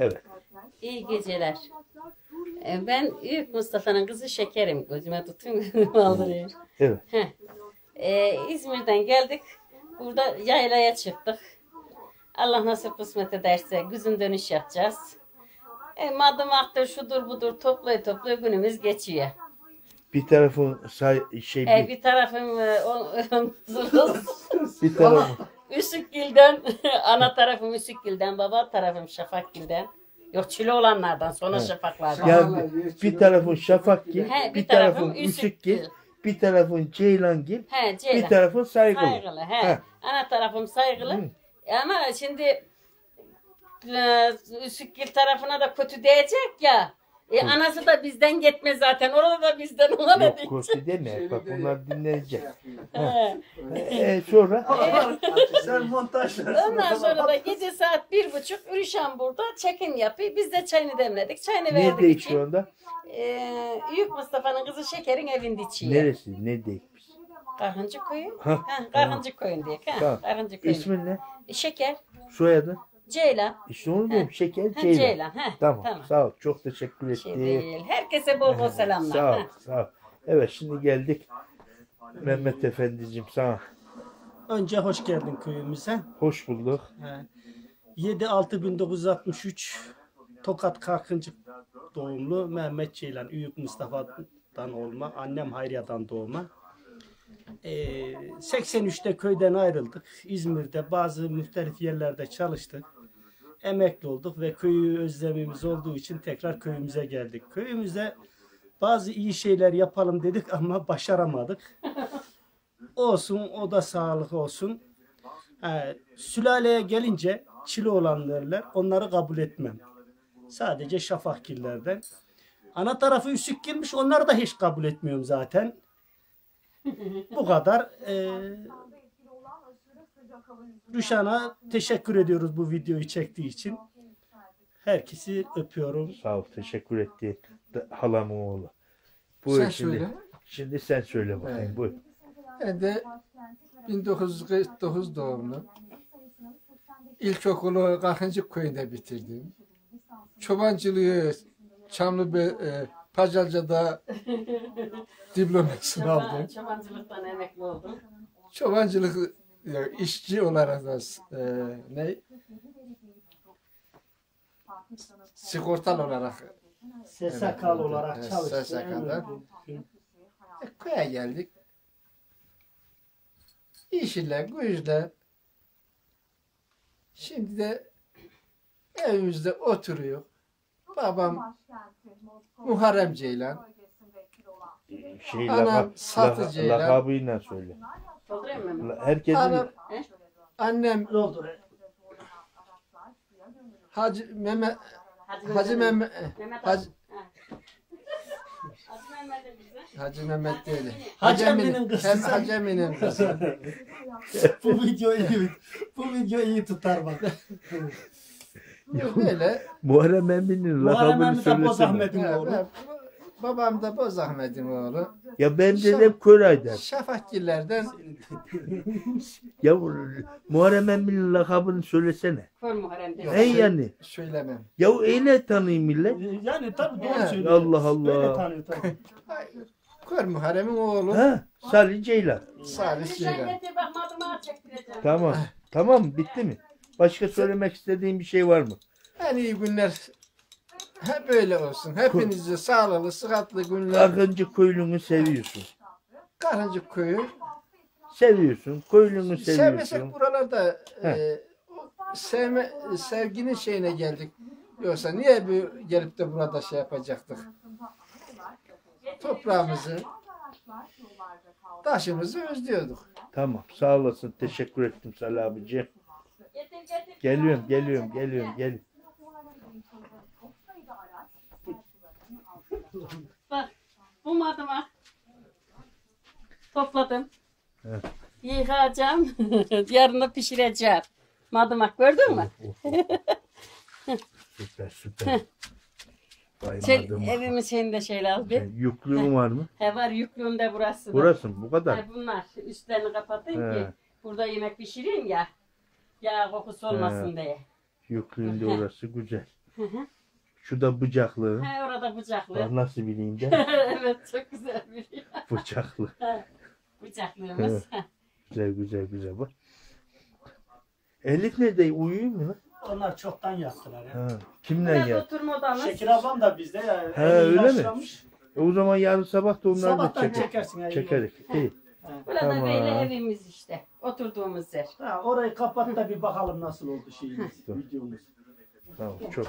Evet. İyi geceler. E, Ben Büyük Mustafa'nın kızı Şekerim. Gözüme tutun aldırıyor. Evet. Heh. E, İzmir'den geldik. Burada yaylaya çıktık. Allah nasip kısmet ederse güzün dönüş yapacağız. E, madımaktır, şudur budur toplaya toplaya günümüz geçiyor. Bir tarafın say şey E, bir, bir tarafım e, o- bir tarafın Üsükgil'den, ana tarafım Üsükgil'den, baba tarafım Şafakgil'den. Yok çile olanlardan, sonra Evet. Şafaklardan. ya bir, bir tarafın Şafakgil, He, bir tarafın Üsükgil, Üsükgil. bir tarafın Ceylangil, He, bir Ceylan. tarafın Saygılı. Saygılı. He. He. Ana tarafım saygılı. Hı. Ama şimdi e, Üsükgil tarafına da kötü diyecek ya. E, anası da bizden gitme zaten. Orada da bizden ona ne Yok diyecek? korku deme. Bak bunlar dinlenecek. He. Ee, sonra Sen montajla. Ondan sonra da gece saat bir buçuk Ürüşen burada çekim yapıyor. Biz de çayını demledik. Çayını verdik. neredeyiz içi. şu anda? Ee, Büyük Mustafa'nın kızı Şeker'in evinde içiyor. Neresi? Neredeyiz biz? Karhıncı koyu. Ha, Ha, Karhıncı koyun diye. Ha, Tamam. Karhıncı koyun. İsmin ne? Şeker, Soyadı? Ceylan. İşte onu diyorum. Şeker Ha, Ceylan. Ceylan. Ha, Tamam, tamam. Sağ ol. Çok teşekkür Bir şey ettim. değil. Herkese bol bol selamlar. Sağ ol. Ha. Sağ ol. Evet şimdi geldik. Mehmet Efendiciğim sana Önce hoş geldin köyümüze. hoş bulduk. Ee, 7-6-1963 Tokat Karkıncık doğumlu Mehmet Ceylan, Üyük Mustafa'dan olma, annem Hayriya'dan doğma. Ee, 83'te köyden ayrıldık. İzmir'de bazı muhtelif yerlerde çalıştık. Emekli olduk ve köyü özlemimiz olduğu için tekrar köyümüze geldik. Köyümüzde bazı iyi şeyler yapalım dedik ama başaramadık. Olsun, o da sağlık olsun. He, sülaleye gelince çile olan. Onları kabul etmem. Sadece şafakgillerden. Ana tarafı üsük girmiş. Onları da hiç kabul etmiyorum zaten. Bu kadar. Ee, Rüşan'a teşekkür ediyoruz bu videoyu çektiği için. Herkesi öpüyorum. Sağ ol. Teşekkür etti. Da- Halamın oğlu. Bu Sen şimdi, söyle. Şimdi sen söyle bakayım. Evet. Buyur. Ben de 1949 doğumlu. İlkokulu Kakıncı köyünde bitirdim. Çobancılığı Çamlıbe, e, Pacalca'da diplomasını aldım. Çobancılıktan emekli oldum. Çobancılık ya, işçi olarak da e, ne sigortal olarak SSK'lı Evet, olarak evet, çalıştım. SSK'da. e, köye geldik. İş ile, güçle. Şimdi de evimizde oturuyor. Babam Muharrem Ceylan. Şey, Anam laka, satıcıyla- laka, lakabıyla söyle. Doldurayım mı? La- Herkesin Anam, He? annem Ne oldu? Hacı Mehmet Hacı, Hacı Mehmet Mehmet Hacı, Ha. Hacı Mehmet'e Mehmet değil. Hacı Emin'in kızı Hem sen. Hacı Emin'in kızı. bu video iyi. Bu video iyi tutar bak. Böyle Muharrem Emin'in Muharrem lakabını Emin de Boz söylesene. Ahmet'in oğlu. Babam da Boz Ahmet'in oğlu. Ya ben dedem Köray'dan. Şafakgillerden Ya Muharrem Emin'in lakabını söylesene. Kör Muharrem Yok. En yani. söylemem. Ya öyle tanıyayım millet. Yani tabii doğru söylüyor. Allah Allah. Böyle tanıyor tabii. Kör Muharrem'in oğlu Ha, Salih Ceylan. Salih Nişan Ceylan. Tamam. Tamam bitti mi? Başka söylemek istediğin bir şey var mı? En iyi günler hep böyle olsun. Hepinize sağlıklı, sıhhatli günler. Akıncı köylünü seviyorsun. Karıncık köyü. Seviyorsun. Köylünü Sevmesek seviyorsun. buralarda Heh. e, sevme, sevginin şeyine geldik. Yoksa niye bir gelip de burada şey yapacaktık? Toprağımızı, taşımızı özlüyorduk. Tamam. Sağ olasın. Teşekkür ettim Salih. Getir getir. Geliyorum, geliyorum, geliyorum, Bak bu madımak. Topladım. Evet. Yıkayacağım. Yarın da pişireceğim. Madımak gördün mü? Süper, süper. Vay Şey, evimin şeyinde şeyle al bir. Sen Yüklüğün var mı? He var yüklüğümde burası. da. Burası mı? Bu kadar. He, bunlar üstlerini kapatayım He. ki burada yemek pişireyim ya. Yağ kokusu olmasın diye. Yüklüğün de orası güzel. Hı hı. Şu da bıçaklı. He orada bıçaklı. Bak nasıl bileyim de. evet çok güzel bir Bıçaklı. bıçaklığımız. Güzel güzel güzel bak. Elif nerede? Uyuyor mu lan? Onlar çoktan yattılar ya. Ha. Kimle Biraz ya? oturma odamız. Şekil ablam da bizde ya. He, elli öyle mi? E o zaman yarın sabah da onları da Sabahtan çeker. çekersin. ya. Çekerik. İyi. Burada Tamam. böyle evimiz işte. Oturduğumuz yer. Ha, orayı kapat da bir bakalım nasıl oldu şeyimiz, videomuz. Tamam çok.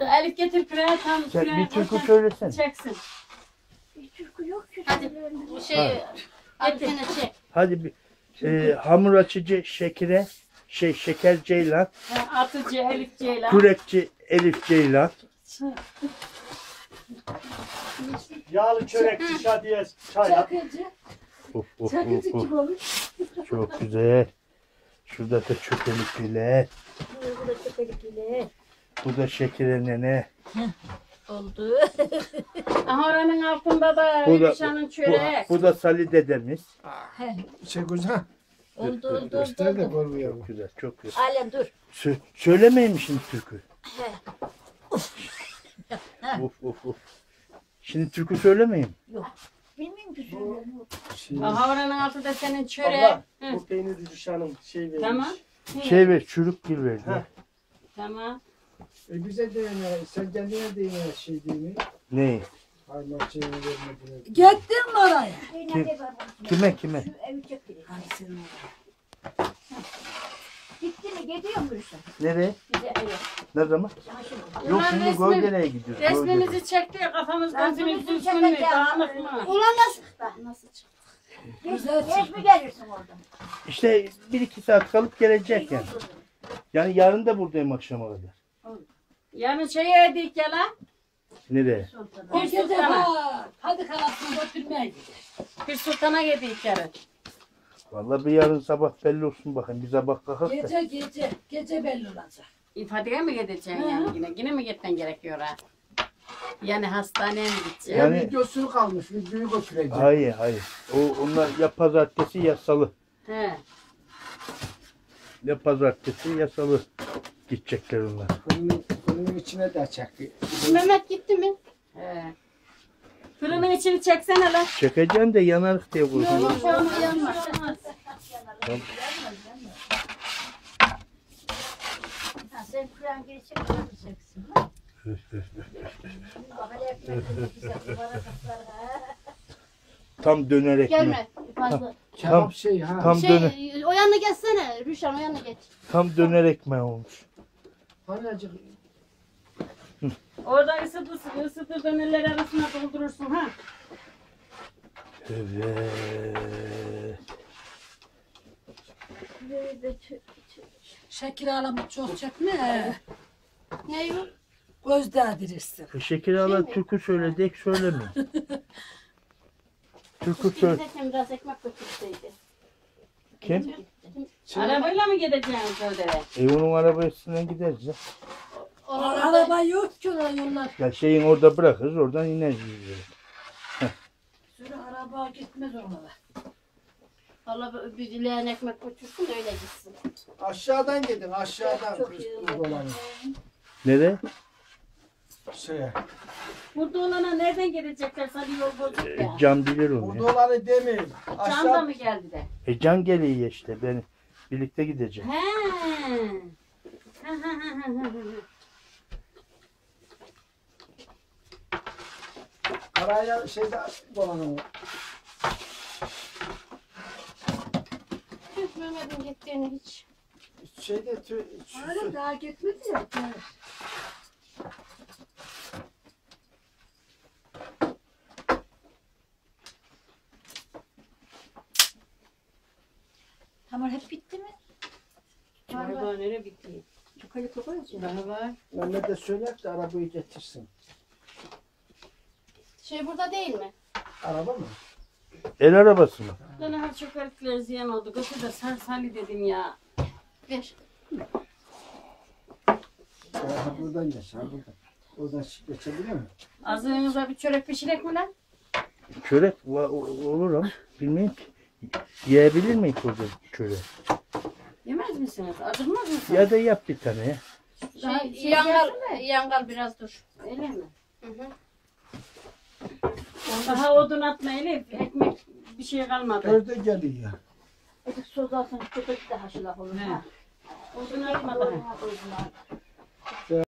Elif getir küreği tam Sen küreği bir türkü koysan söylesen. Çeksin. Türkü yok ki. Hadi bu şeyi getir. çek. Hadi bir e, hamur açıcı şekere şey şeker ceylan, Ha, Atıcı Elif Ceylan. kürekçi Elif Ceylan. Yağlı çörekçi şadiye çay yap. Çakıcı. Of of Çakıcı of, of. kim olur? Çok güzel. Şurada da çökelikliler. Bu da çöpelikli. Bu da şekere nene. Oldu. Aha oranın altında da Bu da, Gülşah'ın bu, çöreği. bu da Salih dedemiz. He. Şey güzel. Oldu oldu oldu. Göster de oldu. görmüyor. Çok güzel, çok güzel. Alem dur. Sö söylemeyin mi şimdi türkü? He. Of of of. Şimdi türkü söylemeyin. Bilmiyorum ki söylüyorum. Aha oranın altında senin çöreği. Abla Hı, bu peynir Rüşan'ın şey vermiş. Tamam. Şey ver, çürük gül verdi. Tamam. E bize de yani sen kendine de yine şey değil mi? Ne? Hayvan şeyini vermediler. Gittin mi oraya? Kim? Kime kime? Hani senin oraya. Gitti mi? Gidiyor mu Rüşen? Nereye? Bize evet. Ne zaman? Ha şimdi. Yok Bunlar şimdi resmi- Göldere'ye gidiyoruz. Göldere'ye. Resmimizi çekti kafamız gözümüz düzgün mü? Dağınık mı? Ulan nasıl çıktı? Nasıl çıktı? Güzel Geç mi gelirsin oradan? İşte bir iki saat kalıp gelecek yani. Yani yarın da buradayım akşama kadar. Yarın şeye yedik ya lan. Nereye? Bir Gece sultana. ha, hadi kalasını götürmeye gidiyor. Bir sultana yedik yarın. Vallahi bir yarın sabah belli olsun bakın. Bir sabah kalkak da. Gece gece, gece belli olacak. İfadeye mi gideceksin yani yine? Yine mi gitmen gerekiyor ha? Yani hastaneye mi gideceksin? Ya Yani- videosu kalmış. Videoyu götüreceğim. Hayır hayır. O onlar ya pazartesi ya salı. He. Ya pazartesi ya salı gidecekler onlar. Bunun, bunun içine de çaktı. Mehmet gitti mi? He. Fırının içini çeksene lan. Çekeceğim de yanarık diye korkuyorum. Yok ama yanmaz. Ha, sen Kur'an girişi kaplar. Tam dönerek mi? Gelme fazla. Kebap şey ha. Tam döne Şey o yana geçsene Rüşen o yana geç. tam döner ekmeği olmuş. Hani acık Orada ısıtı ısıtı dönerler arasına doldurursun ha. Evet. Şekil alımı çok çekme. Ne yok? Göz değdirirsin. E, şeker ala türkü söyledik söylemiyor. türkü söyle. Bize biraz ekmek götürseydi. Kim? Arabayla mı gideceksin Söder'e? E onun arabasına gideriz ya. Araba yok ki orada yollar. Ya şeyin orada bırakırız oradan ineriz. biz. Sürü araba gitmez oralara. Valla bir dileyen ekmek götürsün öyle gitsin. aşağıdan gidin aşağıdan. Çok iyi. Nereye? Şeye. Burada olana nereden gidecekler? Sana yol bozuk E, ya. can bilir onu ya. Odaları demeyin. Can da Aşağı mı geldi de? E can geliyor işte ben birlikte gideceğim. He. Ha, ha, ha, ha, ha. araya şeyde dolanın. Hiç Mehmet'in gittiğini hiç. Şeyde tü, Öyle daha gitmedi ya. Tamam hep bitti mi? Var var nereye bitti? Çok öyle koyacağım. Daha var. Mehmet'e söyler de arabayı getirsin. Şey burada değil mi? Araba mı? El arabası mı? Lan ha çok erkekler ziyan oldu. Götür de sar sali dedim ya. Ver. Ha, buradan geç. Ha, buradan. Oradan geçebilir mi? Ağzınıza bir çörek pişirek mi lan? Çörek va- o- olur ama bilmiyorum ki. Yiyebilir miyim orada çörek? Misiniz? Acıkmaz mısınız? Ya da yap bir tane ya. Daha Şey, şey yangal, yangal biraz dur. Öyle mi? Hı hı. Daha odun atma Elif. Ekmek bir şey kalmadı. Közde geliyor. Azıcık soz alsan köpek de haşlak olur. He. ha. Odun atma daha.